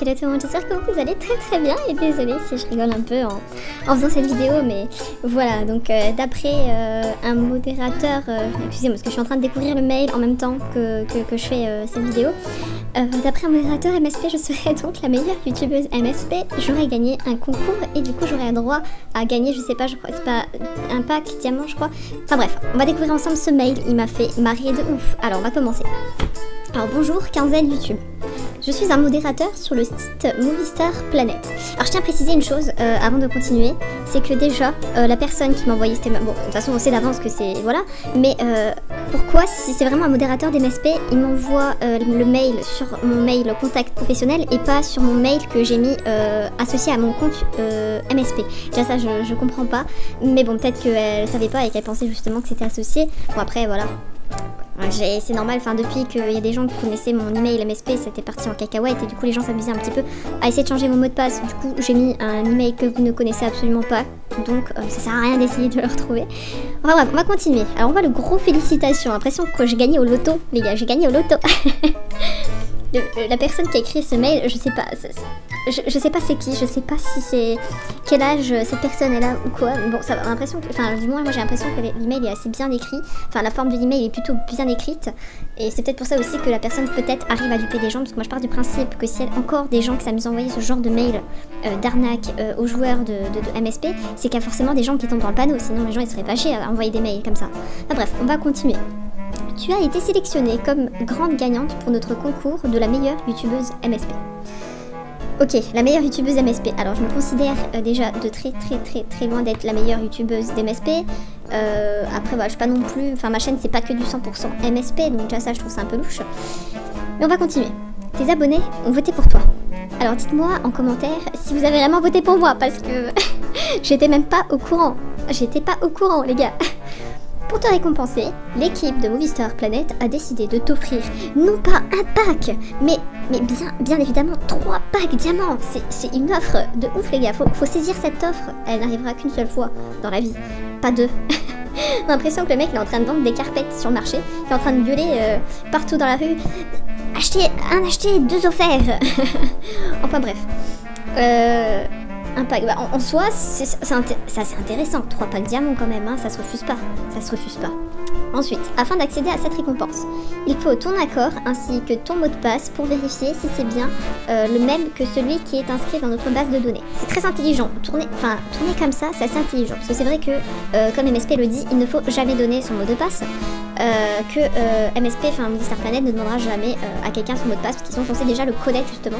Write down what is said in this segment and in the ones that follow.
Hello tout le monde, j'espère que vous allez très très bien. Et désolée si je rigole un peu en, faisant cette vidéo mais voilà. Donc euh, d'après euh, un modérateur, euh, excusez-moi parce que je suis en train de découvrir le mail en même temps que, que, je fais cette vidéo. D'après un modérateur MSP je serais donc la meilleure youtubeuse. MSP j'aurais gagné un concours et du coup j'aurais droit à gagner je sais pas je crois c'est pas un pack diamant je crois. Enfin bref on va découvrir ensemble ce mail. Il m'a fait marrer de ouf. Alors on va commencer. Alors bonjour, quinzaine YouTube. Je suis un modérateur sur le site Movistar Planet. Alors je tiens à préciser une chose euh, avant de continuer, c'est que déjà euh, la personne qui m'a envoyé c'était bon de toute façon on sait d'avance que c'est voilà, mais euh, pourquoi si c'est vraiment un modérateur d'MSP, il m'envoie le mail sur mon mail contact professionnel et pas sur mon mail que j'ai mis associé à mon compte MSP. Déjà ça je, je comprends pas, mais bon peut-être qu'elle savait pas et qu'elle pensait justement que c'était associé. Bon après voilà, c'est normal, enfin depuis qu'il y a des gens qui connaissaient mon email MSP, c'était parti en cacahuète et du coup les gens s'amusaient un petit peu à essayer de changer mon mot de passe. Du coup j'ai mis un email que vous ne connaissez absolument pas, donc euh, ça sert à rien d'essayer de le retrouver. Enfin bref, on va continuer. Alors on voit le gros félicitations, l'impression que j'ai gagné au loto, les gars, j'ai gagné au loto. Le- la personne qui a écrit ce mail, je sais pas, je, sais pas c'est qui, je sais pas si c'est quel âge cette personne est là ou quoi. Bon, ça a l'impression que, enfin, du moins moi j'ai l'impression que l'email est assez bien écrit. Enfin, la forme de l'email est plutôt bien écrite. Et c'est peut-être pour ça aussi que la personne peut-être arrive à duper des gens, parce que moi je pars du principe que s'il y a encore des gens qui s'amusent à envoyer ce genre de mail euh, d'arnaque euh, aux joueurs de MSP, c'est qu'il y a forcément des gens qui tombent dans le panneau. Sinon les gens ils seraient pas chiés à envoyer des mails comme ça. Enfin bref, on va continuer. Tu as été sélectionnée comme grande gagnante pour notre concours de la meilleure youtubeuse MSP. Ok, la meilleure youtubeuse MSP. Alors je me considère euh, déjà de très très très très loin d'être la meilleure youtubeuse d'MSP. Euh, après voilà, je suis pas non plus. Enfin ma chaîne c'est pas que du 100% MSP, donc déjà ça je trouve ça un peu louche. Mais on va continuer. Tes abonnés ont voté pour toi. Alors dites-moi en commentaire si vous avez vraiment voté pour moi parce que j'étais même pas au courant. J'étais pas au courant les gars. Pour te récompenser, l'équipe de Movistar Planet a décidé de t'offrir non pas un pack, mais, bien, bien évidemment trois packs diamants. C'est- une offre de ouf les gars, faut, faut saisir cette offre. Elle n'arrivera qu'une seule fois dans la vie, pas deux. J'ai l'impression que le mec est en train de vendre des carpettes sur le marché, il est en train de gueuler euh, partout dans la rue. Achetez, un acheté, deux offerts. enfin bref. Euh, un pack, bah, en, en soi, c'est intéressant. Trois packs diamants quand même, hein, ça se refuse pas. Ça se refuse pas. Ensuite, afin d'accéder à cette récompense, il faut ton accord ainsi que ton mot de passe pour vérifier si c'est bien euh, le même que celui qui est inscrit dans notre base de données. C'est très intelligent. Tourner, enfin, tourner comme ça, c'est assez intelligent. Parce que c'est vrai que, euh, comme MSP le dit, il ne faut jamais donner son mot de passe. euh, que MSP, enfin Movistar Planet, ne demandera jamais à quelqu'un son mot de passe parce qu'ils sont censés déjà le connaître justement.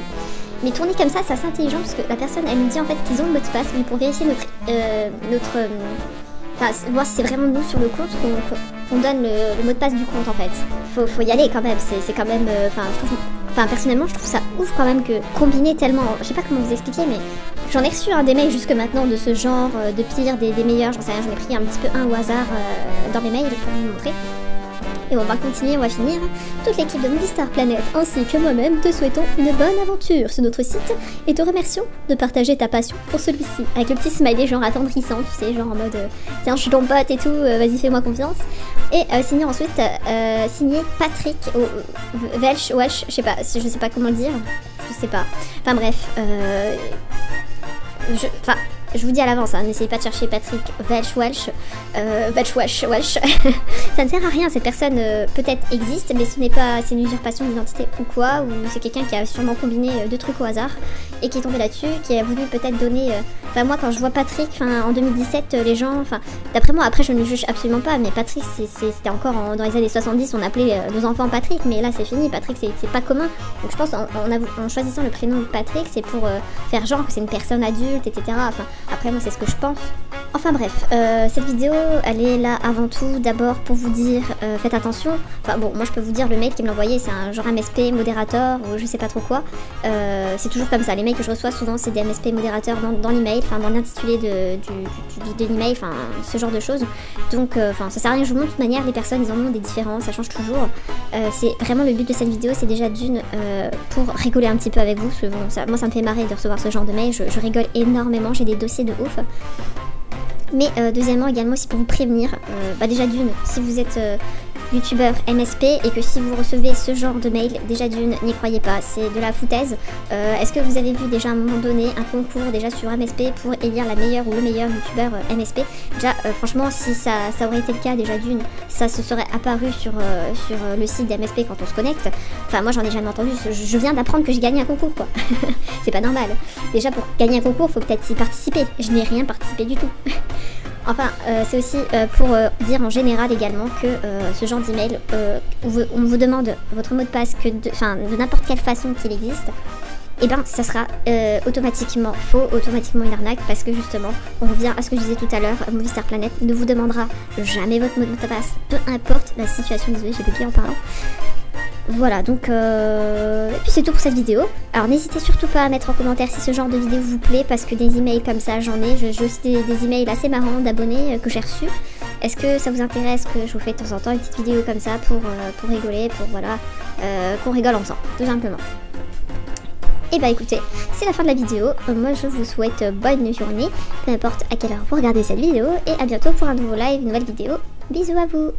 Mais tourner comme ça, c'est assez intelligent parce que la personne, elle nous dit en fait qu'ils ont le mot de passe, mais pour vérifier notre, euh, notre, euh, enfin voir si c'est vraiment nous sur le compte qu'on donne le, mot de passe du compte en fait. Faut, faut y aller quand même. C'est c'est quand même, euh, enfin, je trouve, enfin personnellement, je trouve ça ouf quand même que combiner tellement, je sais pas comment vous expliquer, mais j'en ai reçu un des mails jusque maintenant de ce genre, de pire, des, des meilleurs, j'en sais rien, j'en ai pris un petit peu un au hasard dans mes mails pour vous montrer. Et on va continuer, on va finir. Toute l'équipe de Movistar Planet ainsi que moi-même te souhaitons une bonne aventure sur notre site et te remercions de partager ta passion pour celui-ci. Avec le petit smiley genre attendrissant, tu sais, genre en mode euh, tiens, je suis ton pote et tout, euh, vas-y, fais-moi confiance. Et euh, signé ensuite, signé Patrick euh, Welch, Welch, je sais pas, je sais pas comment le dire, je sais pas. Enfin bref, je, enfin, je vous dis à l'avance, hein, n'essayez pas de chercher Patrick Welch Welch, euh, Welch Welch Welch. ça ne sert à rien, cette personne euh, peut-être existe, mais ce n'est pas, c'est une usurpation d'identité ou quoi, ou c'est quelqu'un qui a sûrement combiné euh, deux trucs au hasard et qui est tombé là-dessus, qui a voulu peut-être donner. euh, Enfin, moi, quand je vois Patrick, enfin, en 2017, euh, les gens, enfin, d'après moi, après, je ne juge absolument pas, mais Patrick, c'était encore en- dans les années 70, on appelait nos enfants Patrick, mais là, c'est fini. Patrick, c'est pas commun. Donc, je pense en, choisissant le prénom Patrick, c'est pour faire genre que c'est une personne adulte, etc. après, moi, c'est ce que je pense. Enfin bref, euh, cette vidéo, elle est là avant tout d'abord pour vous dire euh, faites attention. Enfin bon, moi je peux vous dire le mail qui me l'a envoyé, c'est un genre MSP modérateur ou je sais pas trop quoi. Euh, c'est toujours comme ça. Les mails que je reçois souvent c'est des MSP modérateurs dans, l'email, enfin dans l'intitulé de, l'email, enfin ce genre de choses. Donc enfin ça sert à rien. Je vous montre de toute manière les personnes, ils en ont des différents, ça change toujours. C'est vraiment le but de cette vidéo, c'est déjà d'une pour rigoler un petit peu avec vous. Parce que, bon, moi ça me fait marrer de recevoir ce genre de mail. Je rigole énormément, j'ai des dossiers de ouf. Mais euh, deuxièmement également aussi pour vous prévenir, euh, bah déjà d'une, si vous êtes euh, youtubeur MSP et que si vous recevez ce genre de mail, déjà d'une, n'y croyez pas, c'est de la foutaise. Euh, est-ce que vous avez vu déjà à un moment donné un concours déjà sur MSP pour élire la meilleure ou le meilleur youtubeur euh, MSP Déjà, franchement, si ça, ça, aurait été le cas déjà d'une, ça se serait apparu sur, sur le site d'MSP quand on se connecte. Enfin, moi j'en ai jamais entendu, je, viens d'apprendre que j'ai gagné un concours quoi. c'est pas normal. Déjà, pour gagner un concours, faut peut-être y participer. Je n'ai rien participé du tout. Enfin, euh, c'est aussi euh, pour euh, dire en général également que ce genre d'email, où on vous demande votre mot de passe que de, de n'importe quelle façon qu'il existe, et eh ben ça sera automatiquement faux, automatiquement une arnaque, parce que justement, on revient à ce que je disais tout à l'heure, Movistar Planet ne vous demandera jamais votre mot de passe, peu importe la situation, désolé j'ai bugué en parlant, voilà, donc... Euh... Et puis c'est tout pour cette vidéo. Alors n'hésitez surtout pas à mettre en commentaire si ce genre de vidéo vous plaît, parce que des emails comme ça, j'en ai. J'ai aussi des, emails assez marrants d'abonnés euh, que j'ai reçus. Est-ce que ça vous intéresse que je vous fais de temps en temps une petite vidéo comme ça pour, euh, pour rigoler, pour voilà, euh, qu'on rigole ensemble, tout simplement. Et bah écoutez, c'est la fin de la vidéo. moi je vous souhaite bonne journée, peu importe à quelle heure vous regardez cette vidéo, et à bientôt pour un nouveau live, une nouvelle vidéo. Bisous à vous